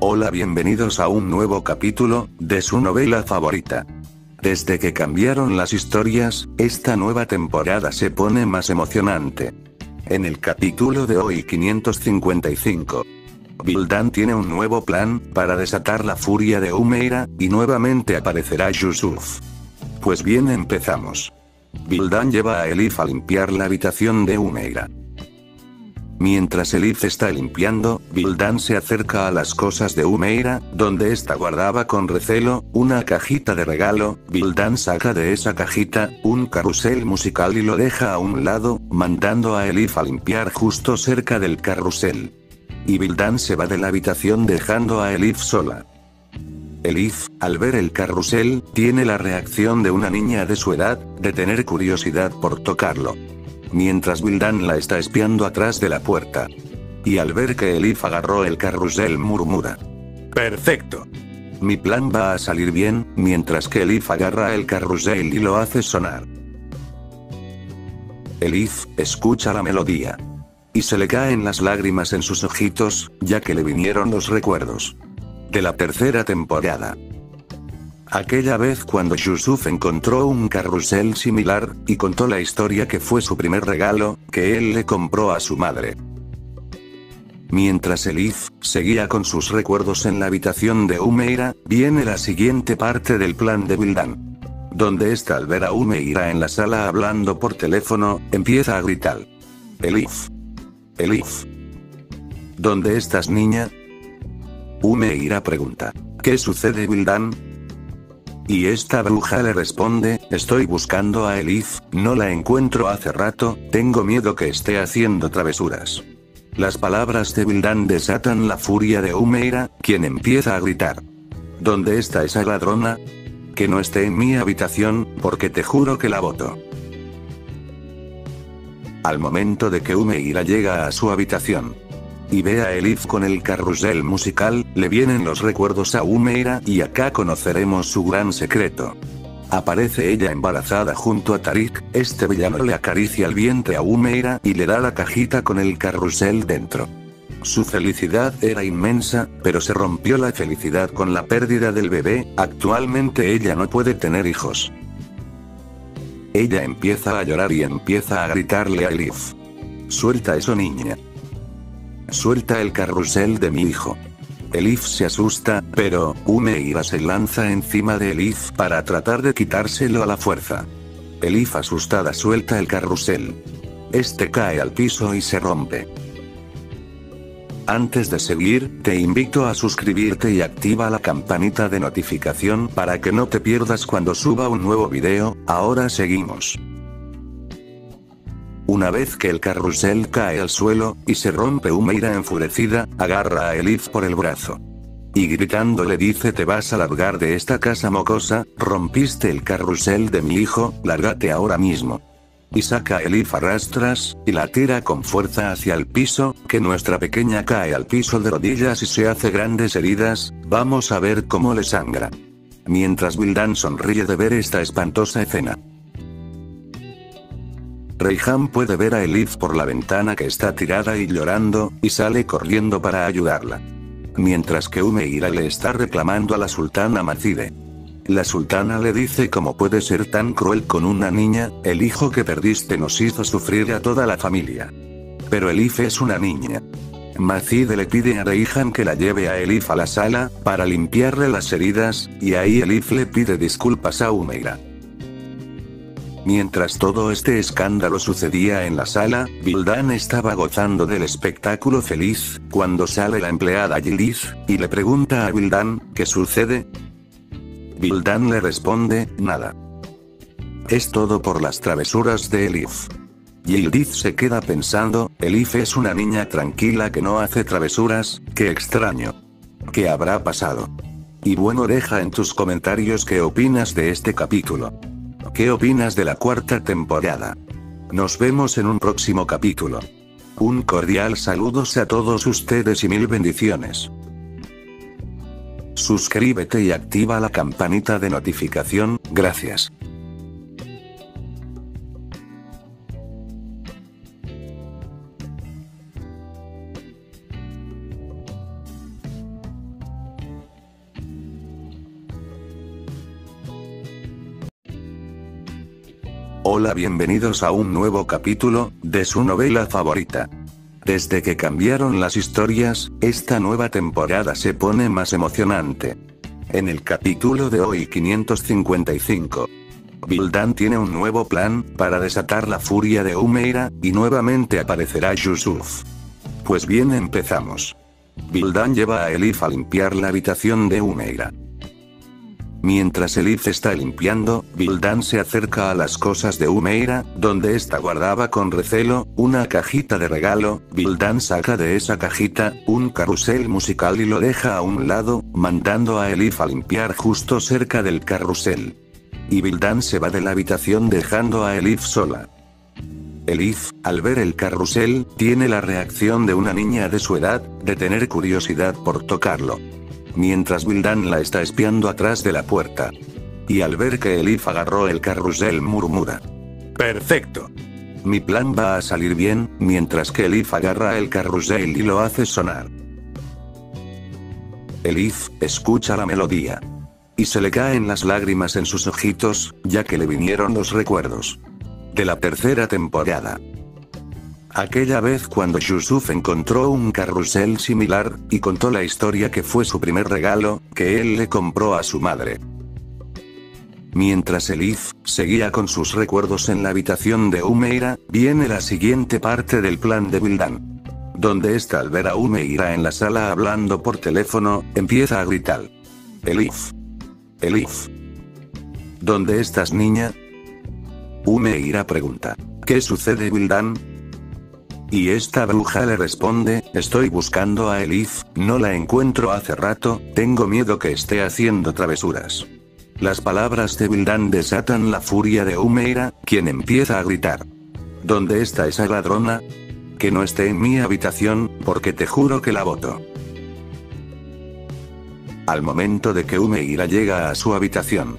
Hola, bienvenidos a un nuevo capítulo, de su novela favorita. Desde que cambiaron las historias, esta nueva temporada se pone más emocionante. En el capítulo de hoy 555. Vildan tiene un nuevo plan, para desatar la furia de Humeira, y nuevamente aparecerá Yusuf. Pues bien empezamos. Vildan lleva a Elif a limpiar la habitación de Humeira. Mientras Elif está limpiando, Vildan se acerca a las cosas de Humeira, donde ésta guardaba con recelo, una cajita de regalo, Vildan saca de esa cajita, un carrusel musical y lo deja a un lado, mandando a Elif a limpiar justo cerca del carrusel. Y Vildan se va de la habitación dejando a Elif sola. Elif, al ver el carrusel, tiene la reacción de una niña de su edad, de tener curiosidad por tocarlo mientras Wildan la está espiando atrás de la puerta. Y al ver que Elif agarró el carrusel murmura. Perfecto. Mi plan va a salir bien, mientras que Elif agarra el carrusel y lo hace sonar. Elif, escucha la melodía. Y se le caen las lágrimas en sus ojitos, ya que le vinieron los recuerdos. De la tercera temporada. Aquella vez cuando Yusuf encontró un carrusel similar, y contó la historia que fue su primer regalo, que él le compró a su madre. Mientras Elif, seguía con sus recuerdos en la habitación de Humeira, viene la siguiente parte del plan de Vildan. Donde está al ver a Humeira en la sala hablando por teléfono, empieza a gritar. Elif. Elif. ¿Dónde estás niña? Humeira pregunta. ¿Qué sucede Vildan? Y esta bruja le responde, estoy buscando a Elif, no la encuentro hace rato, tengo miedo que esté haciendo travesuras. Las palabras de Vildan desatan la furia de Humeira, quien empieza a gritar. ¿Dónde está esa ladrona? Que no esté en mi habitación, porque te juro que la voto. Al momento de que Humeira llega a su habitación, y ve a Elif con el carrusel musical, le vienen los recuerdos a Humeira y acá conoceremos su gran secreto. Aparece ella embarazada junto a Tarik, este villano le acaricia el vientre a Humeira y le da la cajita con el carrusel dentro. Su felicidad era inmensa, pero se rompió la felicidad con la pérdida del bebé, actualmente ella no puede tener hijos. Ella empieza a llorar y empieza a gritarle a Elif. Suelta eso niña. Suelta el carrusel de mi hijo. Elif se asusta, pero, Umeira se lanza encima de Elif para tratar de quitárselo a la fuerza. Elif asustada suelta el carrusel. Este cae al piso y se rompe. Antes de seguir, te invito a suscribirte y activa la campanita de notificación para que no te pierdas cuando suba un nuevo video, ahora seguimos. Una vez que el carrusel cae al suelo, y se rompe Humeira enfurecida, agarra a Elif por el brazo. Y gritando le dice te vas a largar de esta casa mocosa, rompiste el carrusel de mi hijo, lárgate ahora mismo. Y saca a Elif a rastras, y la tira con fuerza hacia el piso, que nuestra pequeña cae al piso de rodillas y se hace grandes heridas, vamos a ver cómo le sangra. Mientras Wildan sonríe de ver esta espantosa escena. Reyhan puede ver a Elif por la ventana que está tirada y llorando, y sale corriendo para ayudarla. Mientras que Umeira le está reclamando a la sultana Macide. La sultana le dice cómo puede ser tan cruel con una niña, el hijo que perdiste nos hizo sufrir a toda la familia. Pero Elif es una niña. Macide le pide a Reihan que la lleve a Elif a la sala, para limpiarle las heridas, y ahí Elif le pide disculpas a Umeira. Mientras todo este escándalo sucedía en la sala, Vildan estaba gozando del espectáculo feliz, cuando sale la empleada Yildiz, y le pregunta a Vildan, ¿qué sucede? Vildan le responde, nada. Es todo por las travesuras de Elif. Yildiz se queda pensando, Elif es una niña tranquila que no hace travesuras, qué extraño. ¿Qué habrá pasado? Y bueno deja en tus comentarios qué opinas de este capítulo. ¿Qué opinas de la cuarta temporada? Nos vemos en un próximo capítulo. Un cordial saludos a todos ustedes y mil bendiciones. Suscríbete y activa la campanita de notificación, gracias. Hola, bienvenidos a un nuevo capítulo, de su novela favorita. Desde que cambiaron las historias, esta nueva temporada se pone más emocionante. En el capítulo de hoy 555. Vildan tiene un nuevo plan, para desatar la furia de Umeira, y nuevamente aparecerá Yusuf. Pues bien empezamos. Vildan lleva a Elif a limpiar la habitación de Umeira. Mientras Elif está limpiando, Vildan se acerca a las cosas de Umeira, donde ésta guardaba con recelo, una cajita de regalo, Vildan saca de esa cajita, un carrusel musical y lo deja a un lado, mandando a Elif a limpiar justo cerca del carrusel. Y Vildan se va de la habitación dejando a Elif sola. Elif, al ver el carrusel, tiene la reacción de una niña de su edad, de tener curiosidad por tocarlo mientras Wildan la está espiando atrás de la puerta. Y al ver que Elif agarró el carrusel murmura. Perfecto. Mi plan va a salir bien, mientras que Elif agarra el carrusel y lo hace sonar. Elif, escucha la melodía. Y se le caen las lágrimas en sus ojitos, ya que le vinieron los recuerdos. De la tercera temporada. Aquella vez cuando Yusuf encontró un carrusel similar, y contó la historia que fue su primer regalo, que él le compró a su madre. Mientras Elif seguía con sus recuerdos en la habitación de Umeira, viene la siguiente parte del plan de Vildan. Donde está al ver a Umeira en la sala hablando por teléfono, empieza a gritar. Elif. Elif. ¿Dónde estás niña? Umeira pregunta. ¿Qué sucede Vildan? Y esta bruja le responde, estoy buscando a Elif, no la encuentro hace rato, tengo miedo que esté haciendo travesuras. Las palabras de Vildan desatan la furia de Umeira, quien empieza a gritar. ¿Dónde está esa ladrona? Que no esté en mi habitación, porque te juro que la voto. Al momento de que Umeira llega a su habitación,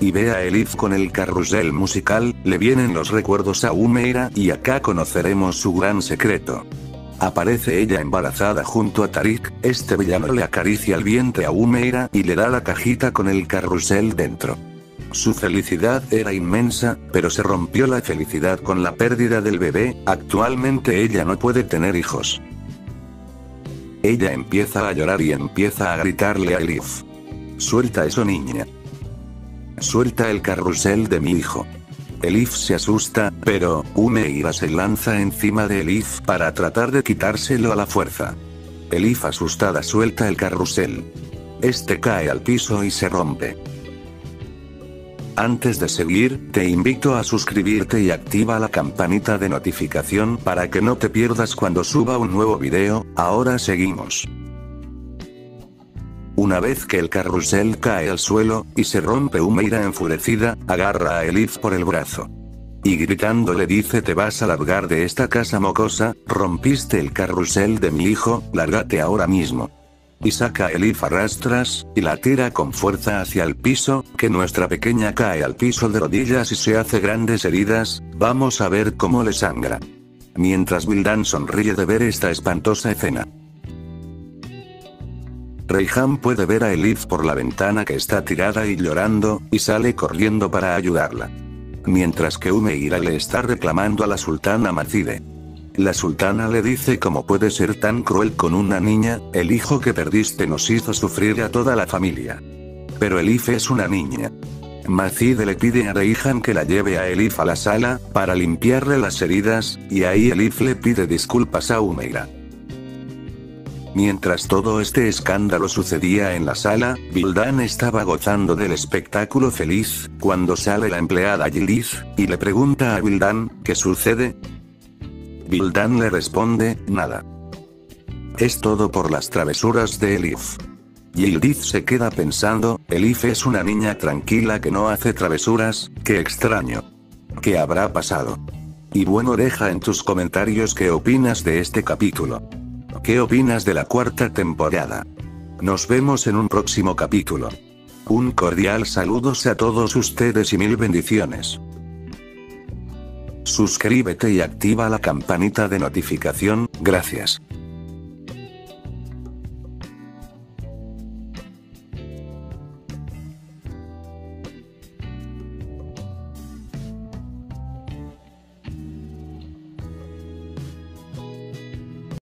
y ve a Elif con el carrusel musical, le vienen los recuerdos a Umeira y acá conoceremos su gran secreto. Aparece ella embarazada junto a Tarik, este villano le acaricia el vientre a Umeira y le da la cajita con el carrusel dentro. Su felicidad era inmensa, pero se rompió la felicidad con la pérdida del bebé, actualmente ella no puede tener hijos. Ella empieza a llorar y empieza a gritarle a Elif. Suelta eso niña. Suelta el carrusel de mi hijo. Elif se asusta, pero, Umeira se lanza encima de Elif para tratar de quitárselo a la fuerza. Elif asustada suelta el carrusel. Este cae al piso y se rompe. Antes de seguir, te invito a suscribirte y activa la campanita de notificación para que no te pierdas cuando suba un nuevo video, ahora seguimos. Una vez que el carrusel cae al suelo, y se rompe Umeira enfurecida, agarra a Elif por el brazo. Y gritando le dice te vas a largar de esta casa mocosa, rompiste el carrusel de mi hijo, lárgate ahora mismo. Y saca a Elif a rastras, y la tira con fuerza hacia el piso, que nuestra pequeña cae al piso de rodillas y se hace grandes heridas, vamos a ver cómo le sangra. Mientras Wildan sonríe de ver esta espantosa escena. Reyhan puede ver a Elif por la ventana que está tirada y llorando, y sale corriendo para ayudarla. Mientras que Umeira le está reclamando a la sultana Macide. La sultana le dice cómo puede ser tan cruel con una niña, el hijo que perdiste nos hizo sufrir a toda la familia. Pero Elif es una niña. Macide le pide a Reihan que la lleve a Elif a la sala, para limpiarle las heridas, y ahí Elif le pide disculpas a Umeira. Mientras todo este escándalo sucedía en la sala, Vildan estaba gozando del espectáculo feliz, cuando sale la empleada Yilith, y le pregunta a Vildan, ¿qué sucede? Vildan le responde, nada. Es todo por las travesuras de Elif. Yildiz se queda pensando, Elif es una niña tranquila que no hace travesuras, qué extraño. ¿Qué habrá pasado? Y bueno deja en tus comentarios qué opinas de este capítulo. ¿Qué opinas de la cuarta temporada? Nos vemos en un próximo capítulo. Un cordial saludos a todos ustedes y mil bendiciones. Suscríbete y activa la campanita de notificación, gracias.